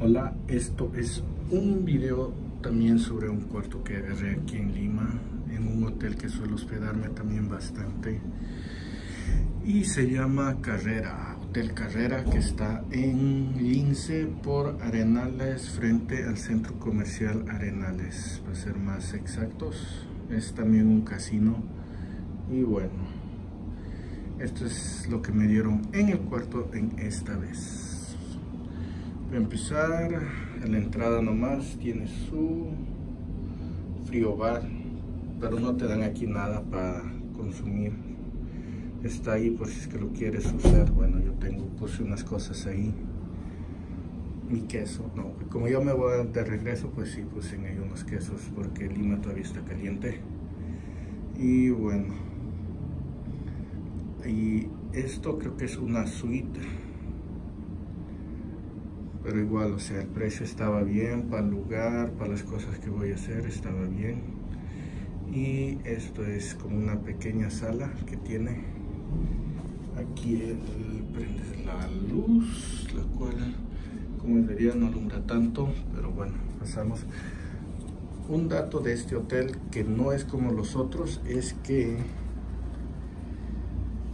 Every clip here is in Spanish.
Hola, esto es un video también sobre un cuarto que agarré aquí en Lima, en un hotel que suelo hospedarme también bastante. Y se llama Carrera, Hotel Carrera, que está en Lince por Arenales, frente al centro comercial Arenales, para ser más exactos. Es también un casino. Y bueno, esto es lo que me dieron en el cuarto en esta vez. Voy a empezar, en la entrada nomás tiene su frío bar, pero no te dan aquí nada para consumir. Está ahí por si es que lo quieres usar. Bueno, yo tengo, puse unas cosas ahí. Mi queso, no, como yo me voy de regreso, pues sí, puse ahí unos quesos porque Lima todavía está caliente. Y bueno, y esto creo que es una suite pero igual, o sea, el precio estaba bien para el lugar, para las cosas que voy a hacer, estaba bien. Y esto es como una pequeña sala que tiene. Aquí el, prende la luz, la cual, como vería, no alumbra tanto, pero bueno, pasamos. Un dato de este hotel que no es como los otros es que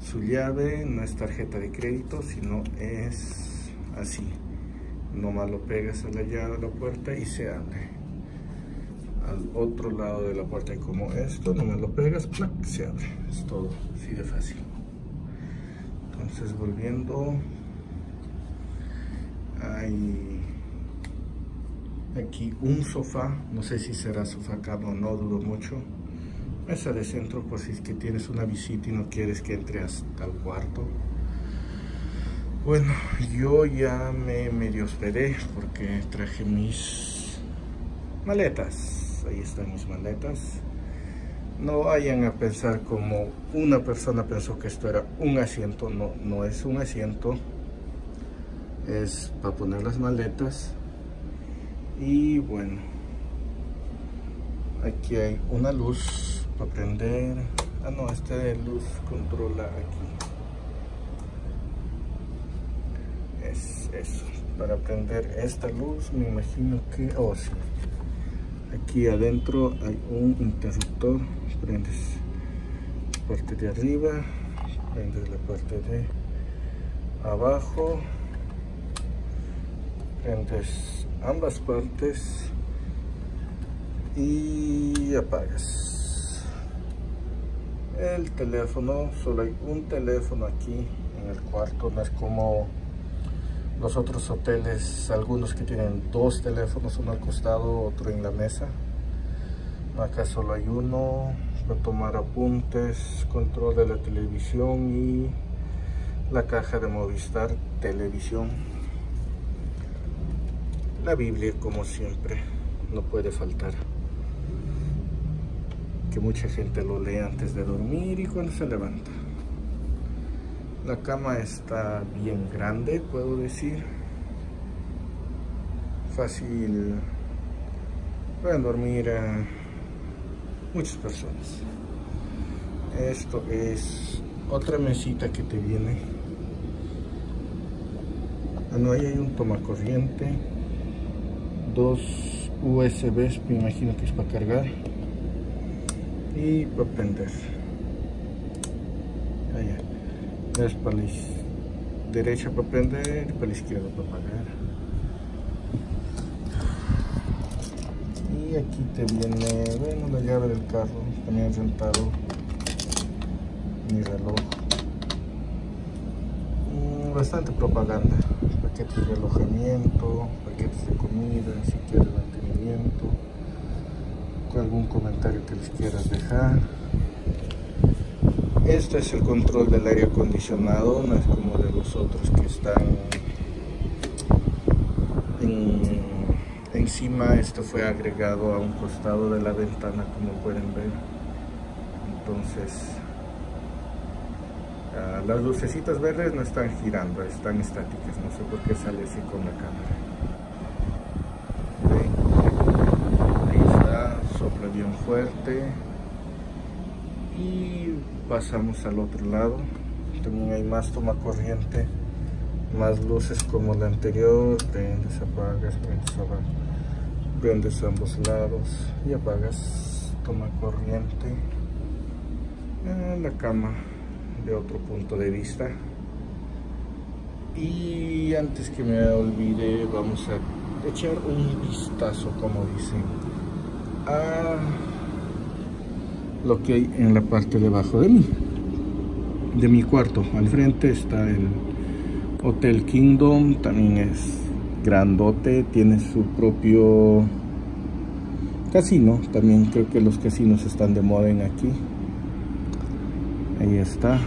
su llave no es tarjeta de crédito, sino es así nomás lo pegas a la llave de la puerta y se abre. Al otro lado de la puerta y como esto nomás lo pegas se abre. Es todo así de fácil. Entonces volviendo hay aquí un sofá no sé si será sofá cama o no dudo mucho. Mesa de centro por si es que tienes una visita y no quieres que entre hasta el cuarto bueno, yo ya me medio hospedé porque traje mis maletas. Ahí están mis maletas. No vayan a pensar como una persona pensó que esto era un asiento. No, no es un asiento. Es para poner las maletas. Y bueno, aquí hay una luz para prender. Ah, no, de luz controla aquí. Eso para prender esta luz me imagino que oh aquí adentro hay un interruptor prendes la parte de arriba prendes la parte de abajo prendes ambas partes y apagas. El teléfono solo hay un teléfono aquí en el cuarto no es como los otros hoteles, algunos que tienen dos teléfonos, uno al costado, otro en la mesa. Acá solo hay uno para tomar apuntes, control de la televisión y la caja de Movistar Televisión. La Biblia, como siempre, no puede faltar. Que mucha gente lo lee antes de dormir y cuando se levanta. La cama está bien grande, puedo decir. Fácil. Pueden dormir muchas personas. Esto es otra mesita que te viene. Ah, no, ahí hay un tomacorriente. Dos USBs, me imagino que es para cargar. Y para prender. Es para la derecha para prender y para la izquierda para apagar. Y aquí te viene bueno la llave del carro también rentado mi reloj. Mm, bastante propaganda. Paquetes de alojamiento paquetes de comida si quieres mantenimiento algún comentario que les quieras dejar este es el control del aire acondicionado, no es como de los otros que están encima. Esto fue agregado a un costado de la ventana, como pueden ver. Entonces, ah, las lucecitas verdes no están girando, están estáticas. No sé por qué sale así con la cámara. Ahí está, sopla bien fuerte y pasamos al otro lado. También hay más toma corriente más luces como la anterior prendes apagas prendes apagas prendes ambos lados y apagas toma corriente en la cama de otro punto de vista. Y antes que me olvide vamos a echar un vistazo como dicen a lo que hay en la parte de abajo de mí. De mi cuarto. Al frente está el Hotel Kingdom. También es grandote. Tiene su propio casino. También creo que los casinos están de moda en aquí. Ahí está.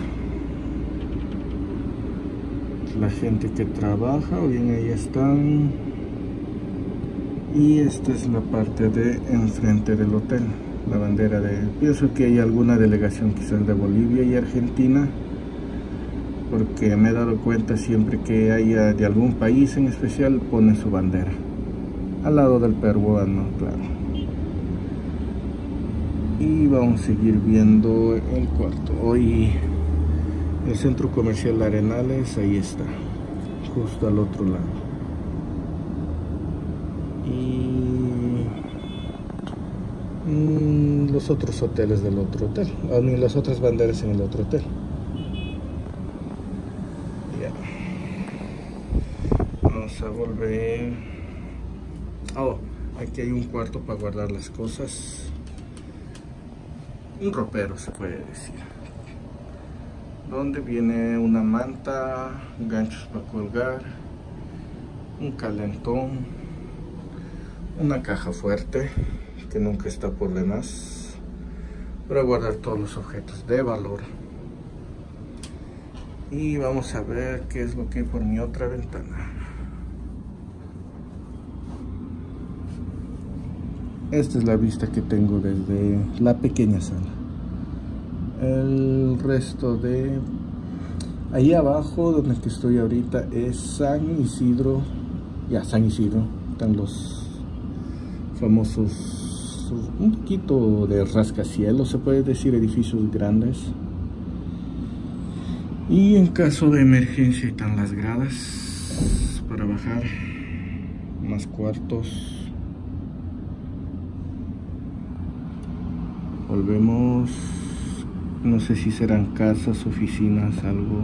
La gente que trabaja. Bien ahí están. Y esta es la parte de enfrente del hotel la bandera de pienso que hay alguna delegación quizás de Bolivia y Argentina porque me he dado cuenta siempre que haya de algún país en especial pone su bandera. Al lado del peruano claro. Y vamos a seguir viendo el cuarto. Hoy el centro comercial Arenales ahí está justo al otro lado. Y mm, los otros hoteles del otro hotel. O ni las otras banderas en el otro hotel. Vamos a volver. Oh aquí hay un cuarto para guardar las cosas. Un ropero se puede decir. Donde viene una manta, ganchos para colgar, un calentón, una caja fuerte que nunca está por demás para guardar todos los objetos de valor. Y vamos a ver qué es lo que hay por mi otra ventana. Esta es la vista que tengo desde la pequeña sala. El resto de ahí abajo donde estoy ahorita es San Isidro. Ya San Isidro. Están los famosos un poquito de rascacielos se puede decir edificios grandes. Y en caso de emergencia están las gradas para bajar más cuartos volvemos no sé si serán casas, oficinas, algo.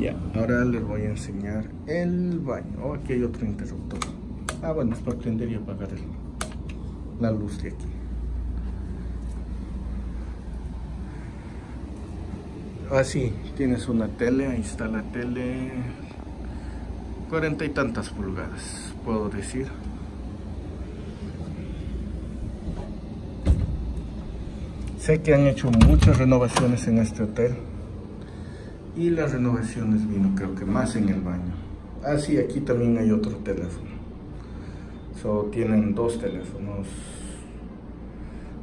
Ya, ahora les voy a enseñar el baño. Oh, aquí hay otro interruptor. Ah bueno, es para prender y apagar la luz de aquí así, ah, tienes una tele, ahí está la tele cuarenta y tantas pulgadas puedo decir Sé que han hecho muchas renovaciones en este hotel y las renovaciones vino creo que más en el baño. Ah, sí, aquí también hay otro teléfono. Tienen dos teléfonos.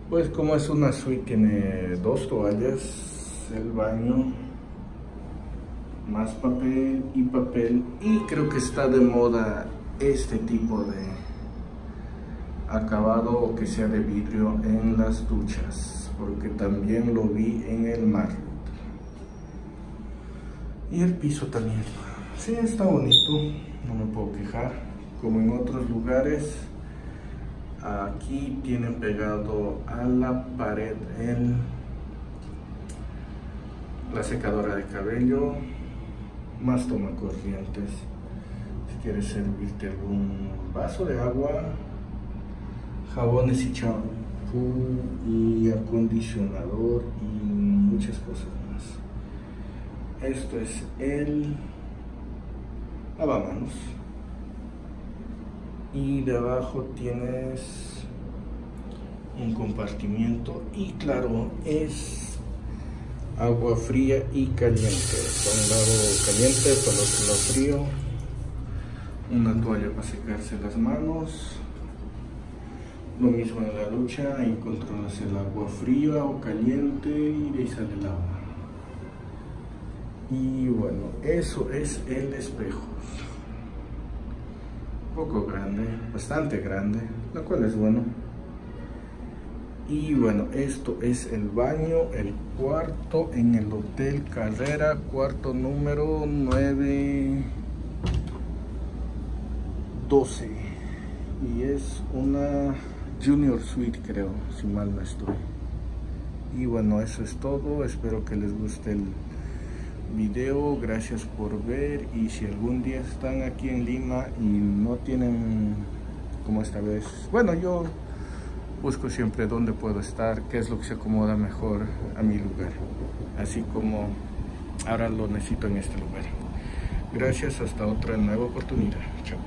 Pues como es una suite, tiene dos toallas, el baño, más papel y papel. Y creo que está de moda este tipo de acabado o que sea de vidrio en las duchas porque también lo vi en el mar. Y el piso también. Sí, está bonito, no me puedo quejar. Como en otros lugares, aquí tienen pegado a la pared el, la secadora de cabello, más toma corrientes. Si quieres servirte algún vaso de agua, jabones y champú y acondicionador y muchas cosas más. Esto es el lavamanos. Y de abajo tienes un compartimiento y claro, es agua fría y caliente. Para un lado caliente, el otro lado frío. Una toalla para secarse las manos lo mismo en la ducha, ahí controlas el agua fría o caliente y de ahí sale el agua. Y bueno, eso es el espejo. Poco grande, bastante grande, lo cual es bueno. Y bueno, esto es el baño, el cuarto en el Hotel Carrera, cuarto número 912. Y es una Junior Suite, creo, si mal no estoy. Y bueno, eso es todo. Espero que les guste el video. Gracias por ver. Y si algún día están aquí en Lima y no tienen, como esta vez, bueno, yo busco siempre dónde puedo estar, qué es lo que se acomoda mejor a mi lugar. Así como ahora lo necesito en este lugar. Gracias, hasta otra nueva oportunidad. Chao.